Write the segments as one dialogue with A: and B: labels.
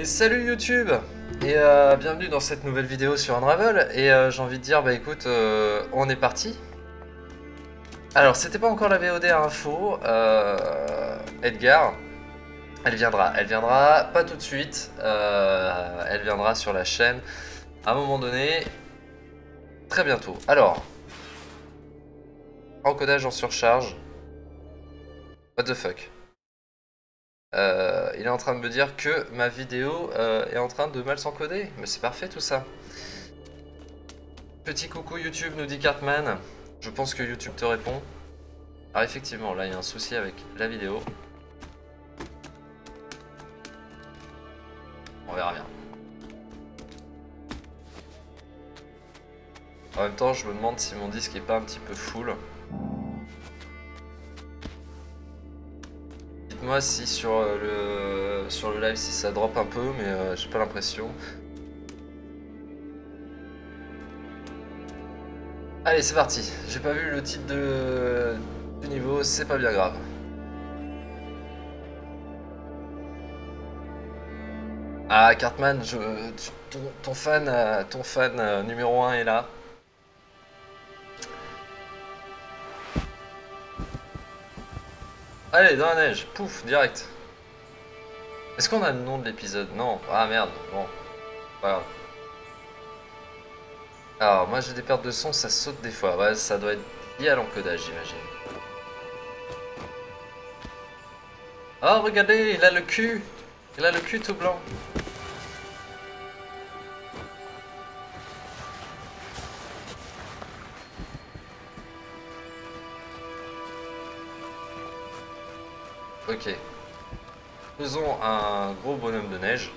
A: Et salut YouTube Et euh, bienvenue dans cette nouvelle vidéo sur Unravel. Et euh, j'ai envie de dire, bah écoute, euh, on est parti. Alors, c'était pas encore la VOD info. euh, Edgar, elle viendra. Elle viendra pas tout de suite. elle viendra sur la chaîne à un moment donné. Très bientôt. Alors, encodage en surcharge. What the fuck euh, il est en train de me dire que ma vidéo euh, est en train de mal s'encoder. Mais c'est parfait tout ça. Petit coucou YouTube, nous dit Cartman. Je pense que YouTube te répond. Alors effectivement, là il y a un souci avec la vidéo. On verra bien. En même temps, je me demande si mon disque est pas un petit peu full. Dites-moi si sur euh, le sur le live si ça drop un peu, mais euh, j'ai pas l'impression. Allez, c'est parti. J'ai pas vu le titre de, du niveau, c'est pas bien grave. Ah, Cartman, je, ton, fan, euh, ton fan numéro 1 est là. Allez, dans la neige, pouf, direct. Est-ce qu'on a le nom de l'épisode? Non. Ah merde, bon. Grave. Alors, moi j'ai des pertes de son, ça saute des fois. Ouais, ça doit être lié à l'encodage, j'imagine. Oh, regardez, il a le cul Il a le cul tout blanc. Ok. Faisons un gros bonhomme de neige.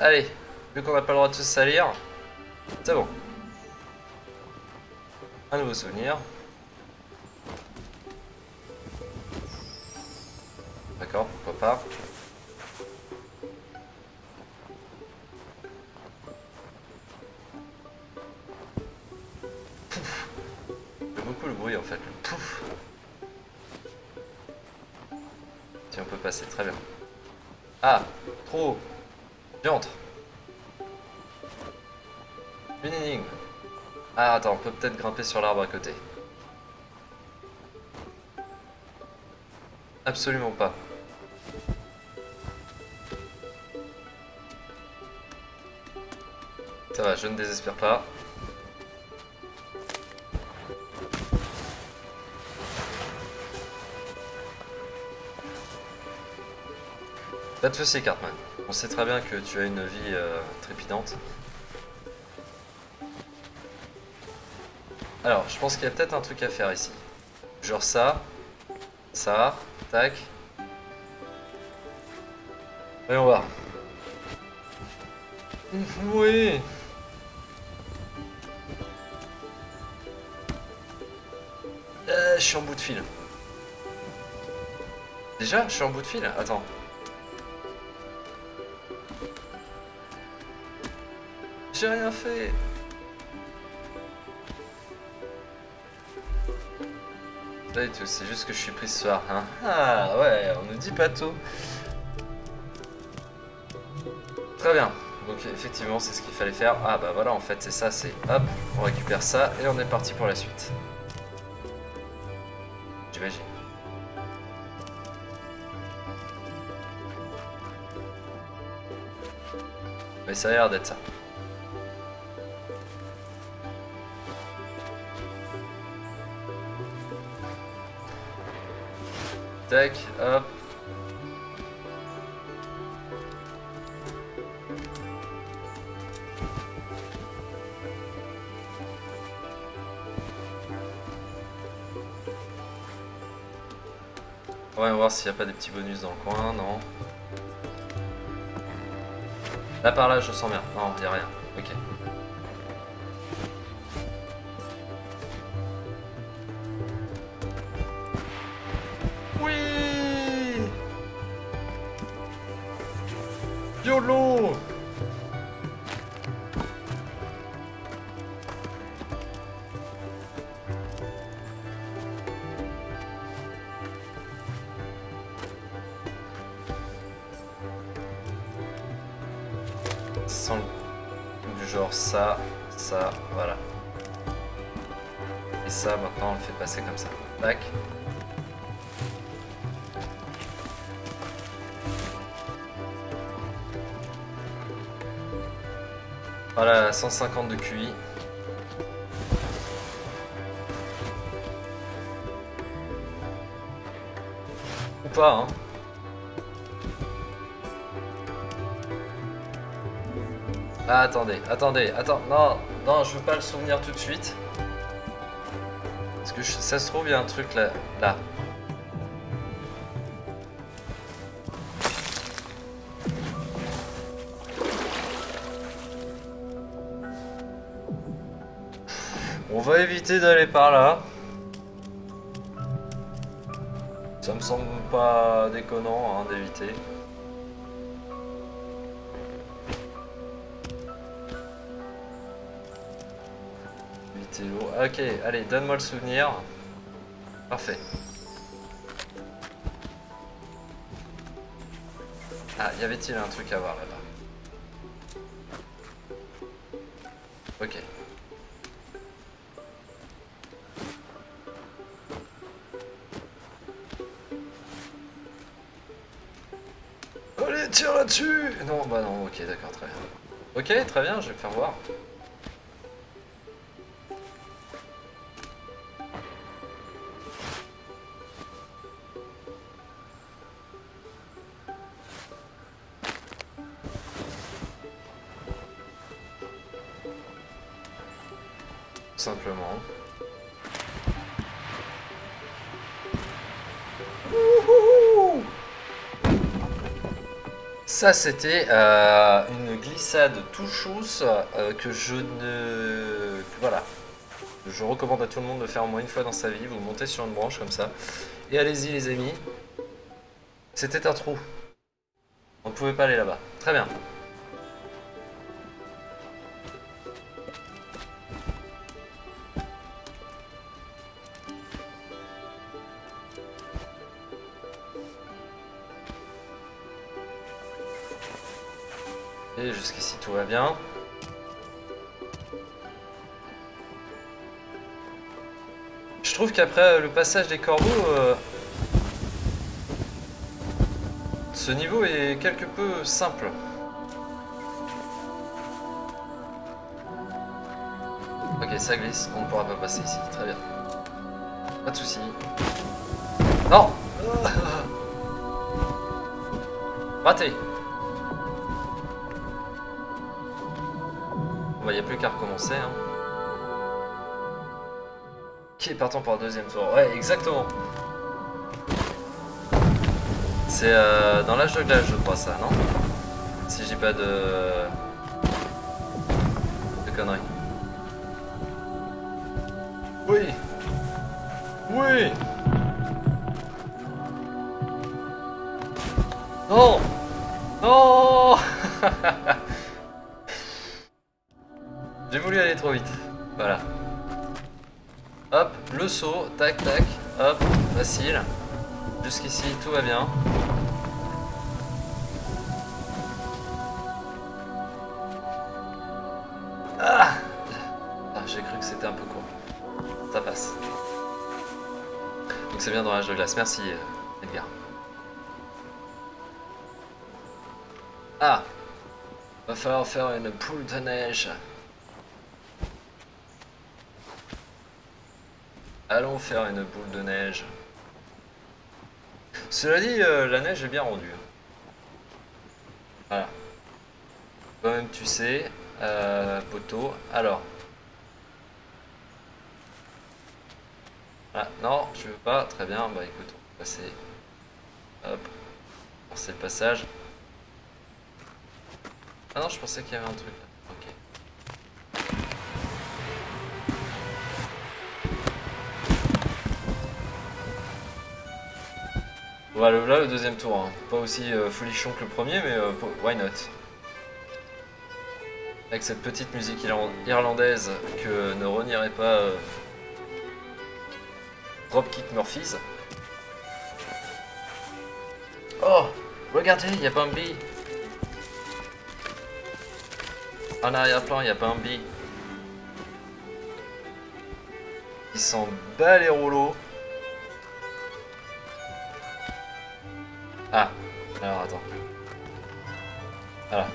A: Allez, vu qu'on n'a pas le droit de se salir, c'est bon. Un nouveau souvenir. D'accord, pourquoi pas. Beaucoup le bruit en fait, le pouf. Si on peut passer, très bien. Ah, trop. J'entre. Une énigme. Ah, attends, on peut peut-être grimper sur l'arbre à côté. Absolument pas. Ça va, je ne désespère pas. Pas de soucis, Cartman. On sait très bien que tu as une vie euh, trépidante. Alors, je pense qu'il y a peut-être un truc à faire ici. Genre ça, ça, tac. Voyons voir. Oui. Euh, je suis en bout de fil. Déjà, je suis en bout de fil Attends. J'ai rien fait. Tout, c'est juste que je suis pris ce soir. Hein. Ah ouais, on nous dit pas tout. Très bien. Donc effectivement, c'est ce qu'il fallait faire. Ah bah voilà, en fait, c'est ça, c'est hop, on récupère ça et on est parti pour la suite. J'imagine. Mais ça a l'air d'être ça. Tac, hop. On va voir s'il n'y a pas des petits bonus dans le coin, non. Là par là, je sens bien. Non, il n'y a rien. Ok. Sans du genre ça, ça, voilà. Et ça, maintenant, on le fait passer comme ça. Tac. Voilà, 150 de QI. Ou pas, hein. Ah, attendez, attendez, attends, non, non, je veux pas le souvenir tout de suite. Parce que ça se trouve, il y a un truc là. là. On va éviter d'aller par là. Ça me semble pas déconnant hein, d'éviter. Ok, allez, donne-moi le souvenir. Parfait. Ah, y avait-il un truc à voir là-bas? Ok. Allez, tire là-dessus Non, bah non, ok, d'accord, très bien. Ok, très bien, je vais faire voir. Ça, c'était euh, une glissade tout chousse euh, que je ne... Voilà. Je recommande à tout le monde de faire au moins une fois dans sa vie. Vous montez sur une branche comme ça. Et allez-y les amis. C'était un trou. On ne pouvait pas aller là-bas. Très bien. Jusqu'ici tout va bien. Je trouve qu'après le passage des corbeaux, euh, ce niveau est quelque peu simple. Ok, ça glisse, on ne pourra pas passer ici, très bien. Pas de soucis. Non Raté Il n'y a plus qu'à recommencer. Hein. Qui est partant pour le deuxième tour Ouais, exactement. C'est euh, dans l'âge de glace, je crois, ça, non? Si j'ai pas de... de conneries. Oui Oui Non Non J'ai voulu aller trop vite. Voilà. Hop, le saut, tac tac, hop, facile. Jusqu'ici, tout va bien. Ah, ah J'ai cru que c'était un peu court. Ça passe. Donc c'est bien dans l'âge de glace. Merci Edgar. Ah Va falloir faire une poule de neige. Allons faire une boule de neige. Cela dit, euh, la neige est bien rendue. Voilà. Quand même, tu sais, euh, poteau. Alors. Ah, non, tu veux pas Très bien. Bah écoute, on va passer. Hop. C'est le passage. Ah non, je pensais qu'il y avait un truc là. Voilà, là le deuxième tour, hein. pas aussi euh, folichon que le premier, mais euh, why not? Avec cette petite musique irlandaise que ne renierait pas euh, Dropkick Murphys. Oh Regardez, il y a Bambi En arrière-plan, il y a Bambi. Il s'en bat les rouleaux. Ah, alors attends. Voilà.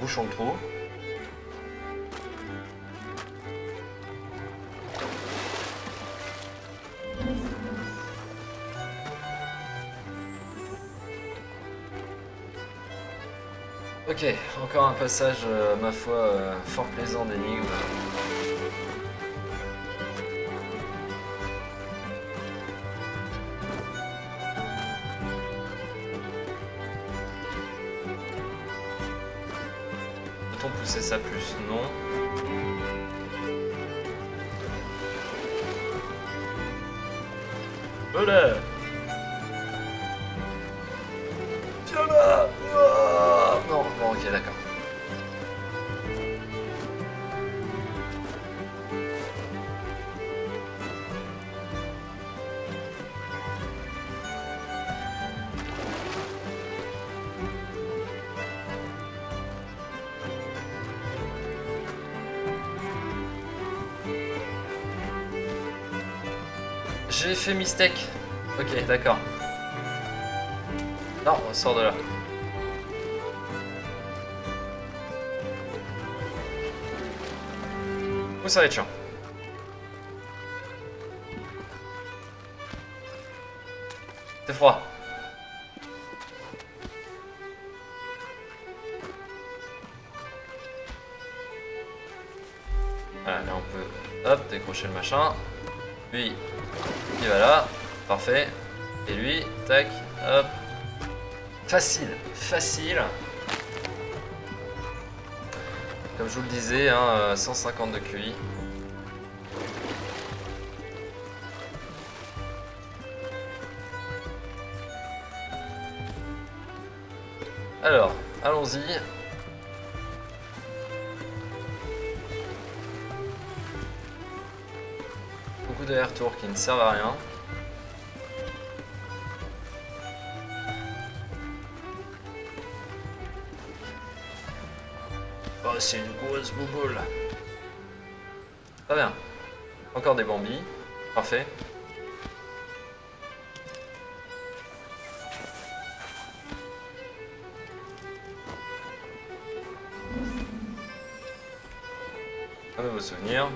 A: Bouchons le trou. Ok, encore un passage, euh, ma foi, euh, fort plaisant d'énigme. Voilà J'ai fait mistake. Ok, d'accord. Non, on sort de là. Où ça va être chiant C'est froid. Voilà, là on peut hop décrocher le machin. Lui, il va là, parfait. Et lui, tac, hop. Facile, facile. Comme je vous le disais, hein, 150 de QI. Alors, allons-y. Beaucoup d'aller-retour qui ne servent à rien. Oh, c'est une grosse bouboule. Très bien. Encore des bambis. Parfait. Un nouveau souvenir.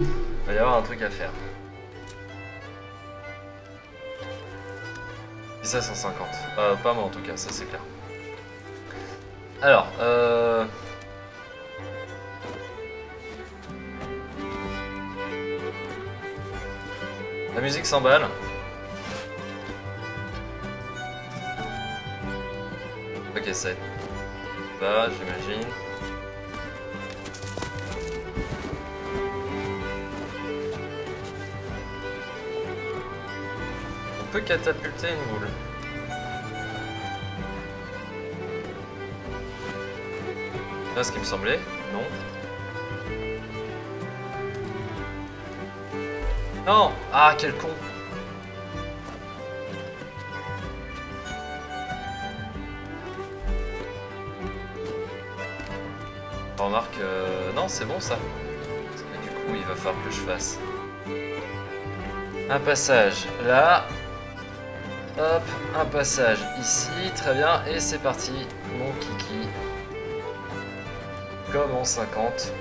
A: Il va y avoir un truc à faire. Et ça 150. Euh, pas moi en tout cas, ça c'est clair. Alors, euh... La musique s'emballe. Ok, ça va, j'imagine. Peut catapulter une boule. Là, ce qui me semblait, non. Non Ah, quel con Remarque, euh, non, c'est bon ça. Du coup, il va falloir que je fasse un passage là. Hop, un passage ici. Très bien. Et c'est parti, mon kiki. Comme en 50.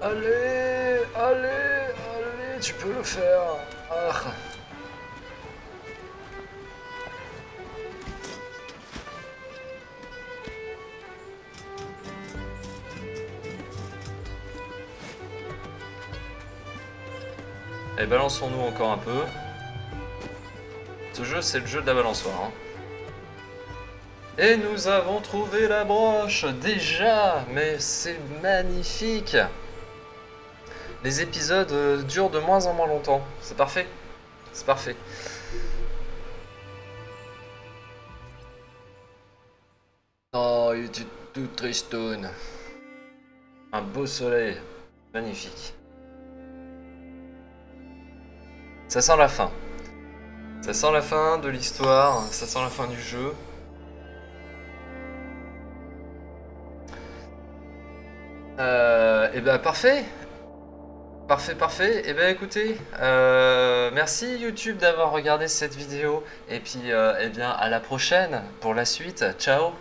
A: Allez, allez, allez, tu peux le faire. Ah. Et balançons-nous encore un peu. Ce jeu, c'est le jeu de la balançoire. hein. Et nous avons trouvé la broche déjà, mais c'est magnifique. Les épisodes euh, durent de moins en moins longtemps. C'est parfait. C'est parfait. Oh, il était tout tristoun. Un beau soleil. Magnifique. Ça sent la fin. Ça sent la fin de l'histoire, ça sent la fin du jeu. Euh, et ben parfait. Parfait, parfait. Et ben écoutez, euh, merci YouTube d'avoir regardé cette vidéo. Et puis, euh, eh bien, à la prochaine pour la suite. Ciao